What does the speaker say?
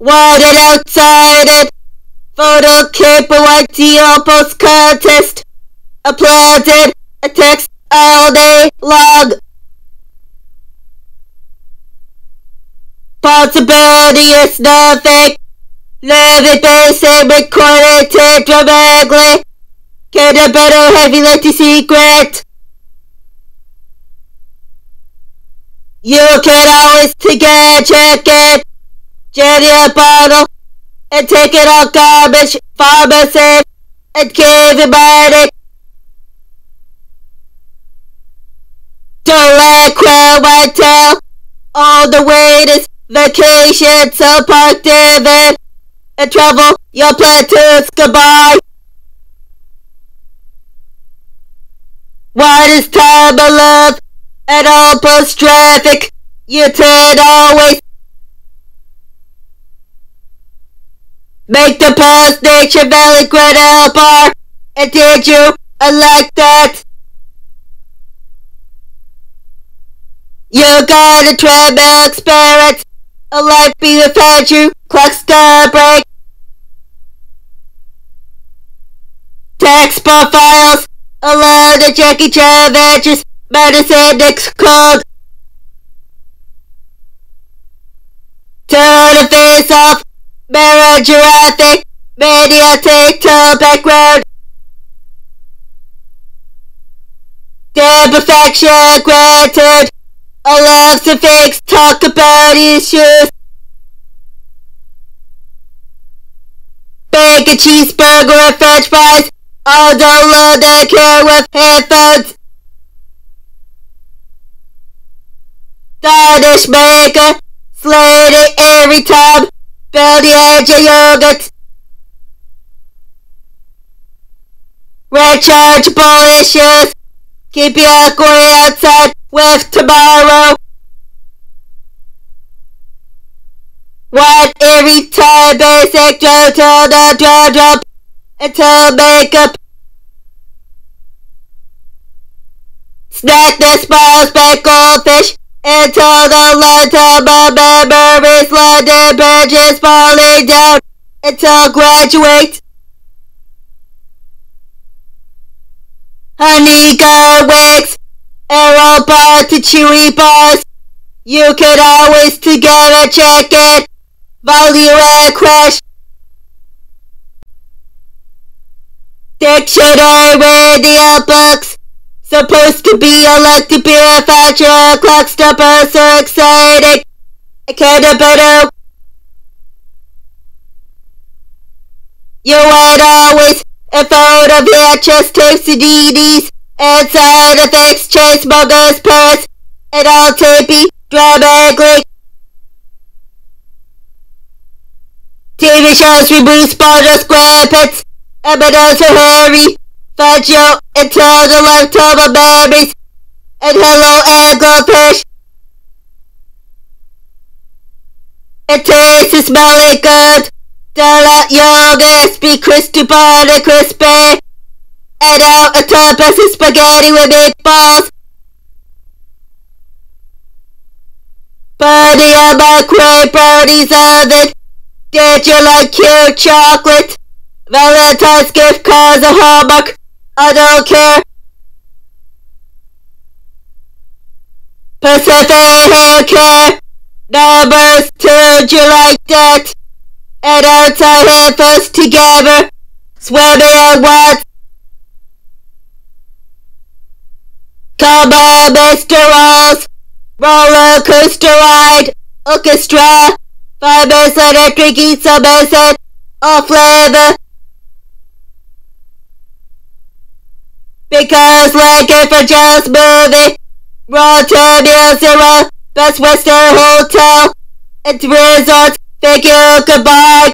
Wanted outside it. Photo cape ideal post contest. Applauded. A text all day long. Possibility is nothing. Live it basic, record it dramatically. Get a better heavy lifting secret. You can always a check it, jelly a bottle, and take it out garbage, pharmacy, and give let quit my tail. All the is vacation, so park David, and travel your platoons goodbye. What is time of love? and all post traffic. You turn always. Make the post Nature Valley Grinnell Bar. And did you? Like that. You got a treadmill experience. A life be without you. Clock star break. Text profiles. A load of Jackie Chan adventures. Medicine next called. Turn the face off. Mirror Jurassic. Mediatek to background. Their perfection granted. Love to fix, talk about issues. Bake a cheeseburger and french fries. I'll download the care with headphones. Danish maker, slayed it every time, of yogurt. Rechargeable issues, keep your going outside with tomorrow. What every time basic drop to the drop drop until makeup. Snack the small speckled fish into the light of memories, London bridges falling down until graduate. Honey go wicks, arrow bar to chewy bars. You can always together check it. Value and crash. Dictionary radio books. Supposed to be elected fetcher, clock stopper, so excited. I can't better. You would always a photo of your chest tapes to DDs and side effects, chase smugglers, purse, and all tapey, dramatically. TV shows reboot Sparta Square Pits, Eminence Harry, Fudge until the lifetime of memories. And hello, anglerfish. It tastes smelly good. Delight yogurt, be crispy butter crispy. And out a tapas of spaghetti with meatballs. Birdie on my crave, birdie's oven. Did you like cute chocolate? Valentine's gift cards a hallmark. I don't care. Pacific haircare. Numbers two, like that? And outside headphones together. Swimming at once. Come on, Mr. Rolls. Roller coaster ride. Orchestra. Five minutes later, drinking some medicine. All flavor. Because like it for just movie, Rotterdam Zero, Best Western Hotel, and Resorts, thank you, goodbye.